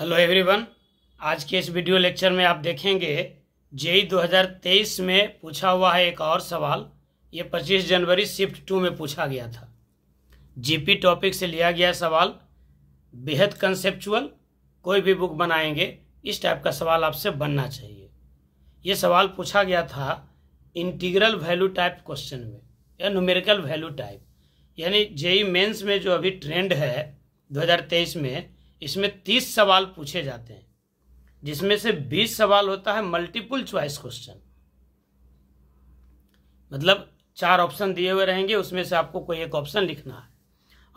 Hello everyone, आज के इस वीडियो लेक्चर में आप देखेंगे, जेई 2023 में पूछा हुआ है एक और सवाल। ये 25 जनवरी शिफ्ट टू में पूछा गया था। जीपी टॉपिक से लिया गया सवाल, बेहद कंसेप्चुअल कोई भी बुक बनाएँगे, इस टाइप का सवाल आपसे बनना चाहिए। ये सवाल पूछा गया था इंटीग्रल वैल्यू टाइप क्वेश्चन में, या न्यूमेरिकल वैल्यू टाइप यानी जेई मेंस में जो अभी ट्रेंड है 2023 में इसमें 30 सवाल पूछे जाते हैं। जिसमें से 20 सवाल होता है मल्टीपल चॉइस क्वेश्चन मतलब चार ऑप्शन दिए हुए रहेंगे, उसमें से आपको कोई एक ऑप्शन लिखना है।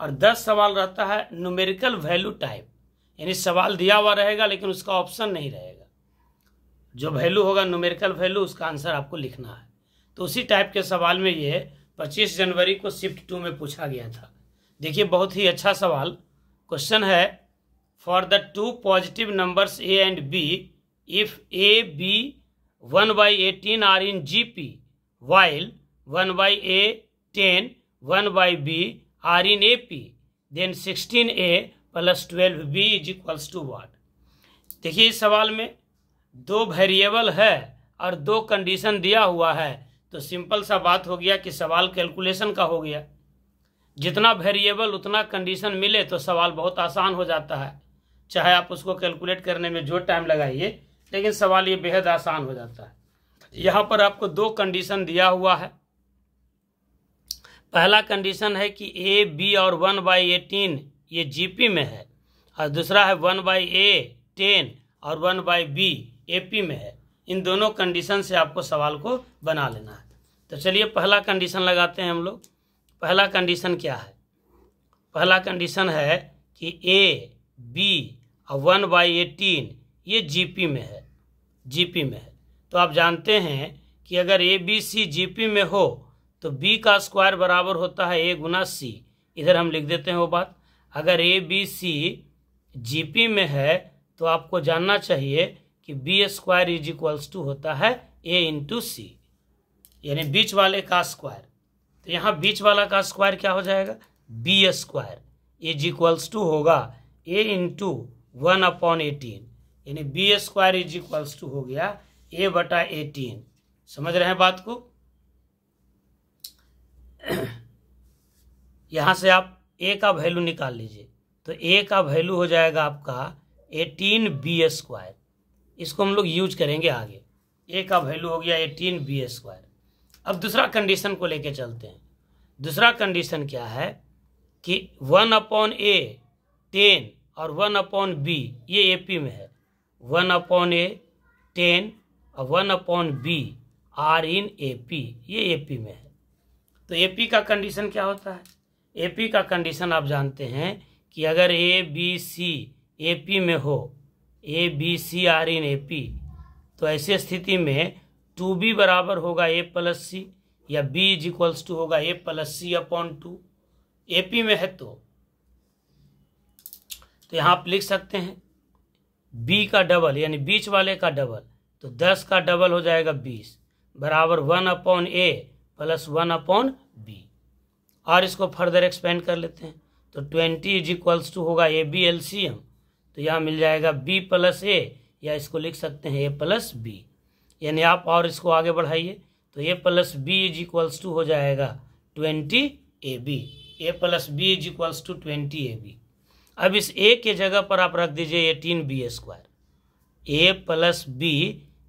और 10 सवाल रहता है न्यूमेरिकल वैल्यू टाइप यानी सवाल दिया हुआ रहेगा, लेकिन उसका ऑप्शन नहीं रहेगा। जो वैल्यू होगा न्यूमेरिकल वैल्यू उसका आंसर आपको लिखना है। तो उसी टाइप के सवाल में ये 25 जनवरी को शिफ्ट टू में पूछा गया था। देखिए, बहुत ही अच्छा सवाल। क्वेश्चन है for the two positive numbers A and B if A B one by eighteen are in G P while one by A ten one by B are in A P then sixteen A plus twelve B is equals to what देखिए इस सवाल में दो variable है और दो condition दिया हुआ है तो सिंपल सा बात हो गया कि सवाल कैलकुलेशन का हो गया। जितना वेरिएबल उतना कंडीशन मिले तो सवाल बहुत आसान हो जाता है। चाहे आप उसको कैलकुलेट करने में जो टाइम लगाइए, लेकिन सवाल ये बेहद आसान हो जाता है। यहाँ पर आपको दो कंडीशन दिया हुआ है। पहला कंडीशन है कि ए बी और वन बाई एटीन ये जीपी में है। और दूसरा है वन बाई ए टेन और वन बाई बी एपी में है। इन दोनों कंडीशन से आपको सवाल को बना लेना है। तो चलिए पहला कंडीशन लगाते हैं हम लोग। पहला कंडीशन क्या है? पहला कंडीशन है कि ए बी और वन बाई एटीन ये जीपी में है जीपी में है। तो आप जानते हैं कि अगर ए बी सी जीपी में हो तो बी का स्क्वायर बराबर होता है ए गुना सी इधर हम लिख देते हैं वो बात। अगर ए बी सी जीपी में है तो आपको जानना चाहिए कि B square is equals to होता है ए इंटू सी यानी बीच वाले का स्क्वायर तो यहाँ बीच वाला का स्क्वायर क्या हो जाएगा? B square is equals to होगा। A into one upon eighteen यानी B square is equals to हो गया ए बटा एटीन समझ रहे हैं बात को? यहाँ से आप ए का वैल्यू निकाल लीजिए। तो ए का वैल्यू हो जाएगा आपका एटीन बी स्क्वायर इसको हम लोग यूज़ करेंगे आगे। ए का वैल्यू हो गया एटीन बी स्क्वायर अब दूसरा कंडीशन को लेके चलते हैं। दूसरा कंडीशन क्या है? कि वन अपॉन ए टेन और वन अपॉन बी, ये ए पी में है। वन अपॉन ए, टेन और one upon B, are in A P ये ए पी में है। तो ए पी का कंडीशन क्या होता है? ए पी का कंडीशन आप जानते हैं कि अगर A B C A P में हो A B C are in A P तो ऐसी स्थिति में टू बी बराबर होगा ए प्लस सी या बी इज़ इक्वल्स टू होगा A plus C upon two A P में है तो तो यहाँ आप लिख सकते हैं बी का डबल यानी बीच वाले का डबल तो दस का डबल हो जाएगा बीस, बराबर one upon A plus one upon B और इसको फर्दर एक्सपेंड कर लेते हैं तो ट्वेंटी इज़ इक्वल्स टू होगा A B L C M तो यहाँ मिल जाएगा बी प्लस ए या इसको लिख सकते हैं ए प्लस बी यानी आप और इसको आगे बढ़ाइए तो A plus B is equals to हो जाएगा twenty A B A plus B is equals to twenty A B अब इस ए के जगह पर आप रख दीजिए eighteen B square A plus B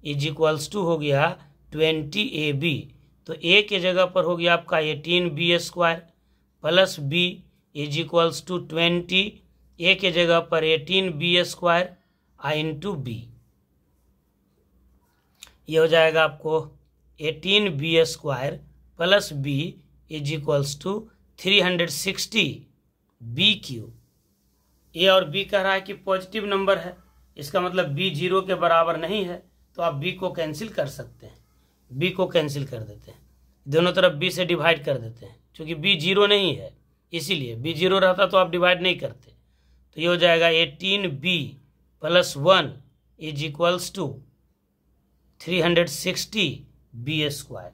is equals to हो गया ट्वेंटी ए बी तो ए के जगह पर हो गया आपका eighteen B square plus B is equals to twenty A के जगह पर eighteen B square I into B ये हो जाएगा आपको eighteen B square plus B is equals to three hundred sixty B cube A और बी कह रहा है कि पॉजिटिव नंबर है। इसका मतलब बी ज़ीरो के बराबर नहीं है तो आप बी को कैंसिल कर सकते हैं। बी को कैंसिल कर देते हैं। दोनों तरफ़ बी से डिवाइड कर देते हैं, क्योंकि बी ज़ीरो नहीं है। इसीलिए बी ज़ीरो रहता तो आप डिवाइड नहीं करते। तो ये हो जाएगा eighteen B plus one is equals to three hundred sixty B square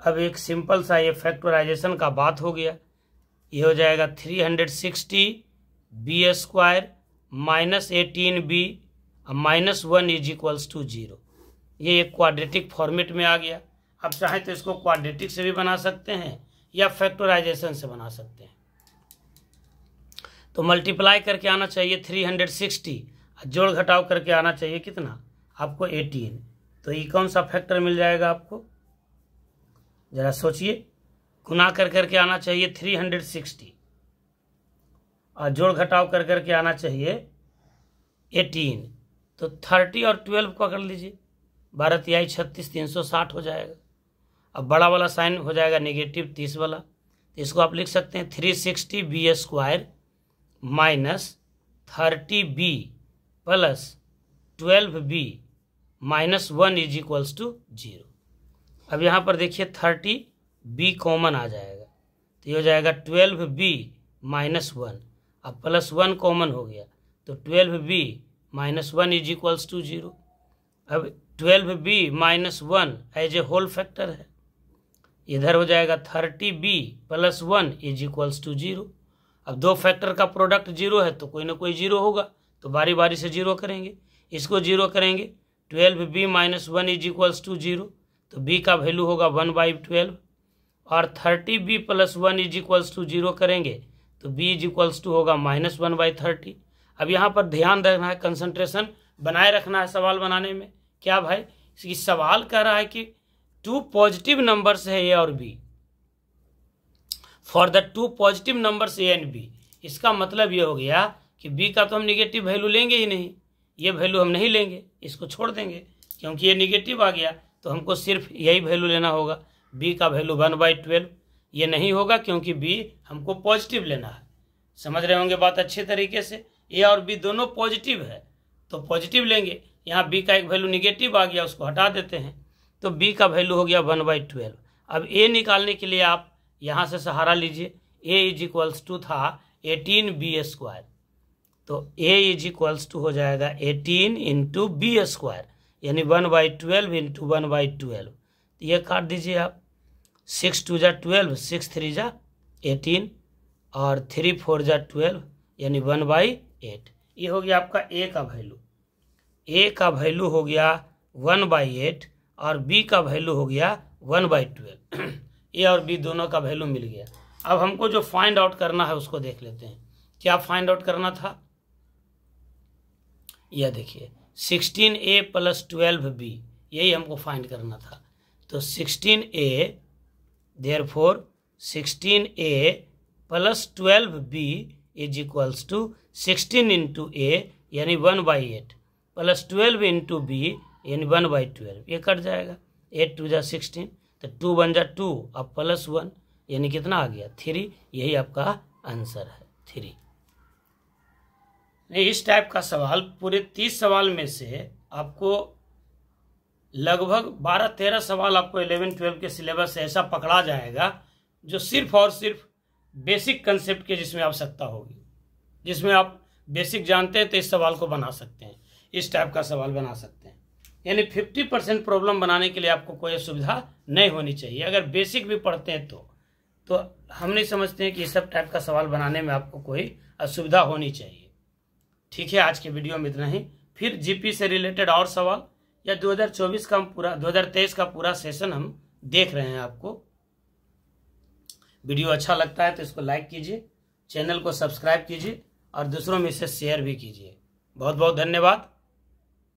अब एक सिंपल सा ये फैक्टराइजेशन का बात हो गया। ये हो जाएगा three hundred sixty B square minus eighteen B minus one is equals to zero ये एक क्वाड्रेटिक फॉर्मेट में आ गया। अब चाहें तो इसको क्वाड्रेटिक से भी बना सकते हैं या फैक्टराइजेशन से बना सकते हैं। तो मल्टीप्लाई करके आना चाहिए थ्री हंड्रेड सिक्सटी जोड़ घटाव करके आना चाहिए कितना? आपको एटीन तो ये कौन सा फैक्टर मिल जाएगा आपको? ज़रा सोचिए। गुना कर करके आना चाहिए थ्री हंड्रेड सिक्सटी जोड़ घटाव कर करके आना चाहिए। एटीन। तो थर्टी और ट्वेल्व को कर लीजिए बारह तिहाई छत्तीस, तीन सौ साठ हो जाएगा। अब बड़ा वाला साइन हो जाएगा नेगेटिव तीस वाला। तो इसको आप लिख सकते हैं three sixty B square minus thirty B plus twelve B minus one is equals to zero अब यहाँ पर देखिए थर्टी बी कॉमन आ जाएगा। तो ये हो जाएगा ट्वेल्व बी माइनस वन अब प्लस वन कॉमन हो गया। तो twelve B minus one is equals to zero अब twelve B minus one as a whole factor है। इधर हो जाएगा thirty B plus one is equals to zero अब दो फैक्टर का प्रोडक्ट ज़ीरो है तो कोई ना कोई ज़ीरो होगा। तो बारी बारी से ज़ीरो करेंगे। इसको ज़ीरो करेंगे। Twelve B minus one is equals to zero तो बी का वैल्यू होगा वन बाई ट्वेल्व और thirty B plus one is equals to zero करेंगे। तो बी इज़ इक्वल्स टू होगा माइनस वन बाई थर्टी अब यहाँ पर ध्यान रखना है कंसंट्रेशन बनाए रखना है सवाल बनाने में। क्या भाई? इस सवाल कह रहा है कि टू पॉजिटिव नंबर्स है ए और B for the two positive numbers A and B इसका मतलब ये हो गया कि बी का तो हम निगेटिव वैल्यू लेंगे ही नहीं। ये वैल्यू हम नहीं लेंगे, इसको छोड़ देंगे। क्योंकि ये निगेटिव आ गया तो हमको सिर्फ़ यही वैल्यू लेना होगा। बी का वैल्यू वन बाई ट्वेल्व ये नहीं होगा क्योंकि बी हमको पॉजिटिव लेना है। समझ रहे होंगे बात अच्छे तरीके से? ए और बी दोनों पॉजिटिव है तो पॉजिटिव लेंगे। यहाँ बी का एक वैल्यू निगेटिव आ गया, उसको हटा देते हैं। तो बी का वैल्यू हो गया वन बाई ट्वेल्व। अब ए निकालने के लिए आप यहाँ से सहारा लीजिए। ए इज़ इक्वल्स टू था एटीन बी स्क्वायर। तो ए इज़ इक्वल्स टू हो जाएगा एटीन इंटू बी स्क्वायर यानी one by twelve into one by twelve. तो ये काट दीजिए आप। सिक्स टू जा ट्वेल्व, सिक्स थ्री जा एटीन और थ्री फोर जा ट्वेल्व, यानी वन बाई एट। ये हो गया आपका ए का वैल्यू ए का वैल्यू हो गया वन बाई एट और बी का वैल्यू हो गया वन बाई ट्वेल्व। ए और बी दोनों का वैल्यू मिल गया। अब हमको जो फाइंड आउट करना है उसको देख लेते हैं। क्या फाइंड आउट करना था? यह देखिए sixteen A plus twelve B यही हमको फाइंड करना था। तो sixteen A therefore sixteen A plus twelve B is equals to sixteen into A यानी one by eight plus twelve into B यानी वन बाई ट्वेल्व ये कट जाएगा। Eight two जा सिक्सटीन तो टू वन जा टू अब plus one यानी कितना आ गया? थ्री यही आपका आंसर है। थ्री इस टाइप का सवाल, पूरे तीस सवाल में से आपको लगभग बारह तेरह सवाल आपको इलेवन ट्वेल्व के सिलेबस से ऐसा पकड़ा जाएगा, जो सिर्फ़ और सिर्फ़ बेसिक कंसेप्ट की जिसमें आवश्यकता होगी। जिसमें आप बेसिक जानते हैं तो इस सवाल को बना सकते हैं, इस टाइप का सवाल बना सकते हैं। यानी फिफ्टी परसेंट प्रॉब्लम बनाने के लिए आपको कोई असुविधा नहीं होनी चाहिए। अगर बेसिक भी पढ़ते हैं तो तो हम नहीं समझते हैं कि इस सब टाइप का सवाल बनाने में आपको कोई असुविधा होनी चाहिए। ठीक है, आज के वीडियो में इतना ही। फिर जीपी से रिलेटेड और सवाल। या 2024 का हम पूरा 2023 का पूरा सेशन हम देख रहे हैं आपको। वीडियो अच्छा लगता है तो इसको लाइक कीजिए चैनल को सब्सक्राइब कीजिए और दूसरों में इसे शेयर भी कीजिए। बहुत बहुत धन्यवाद।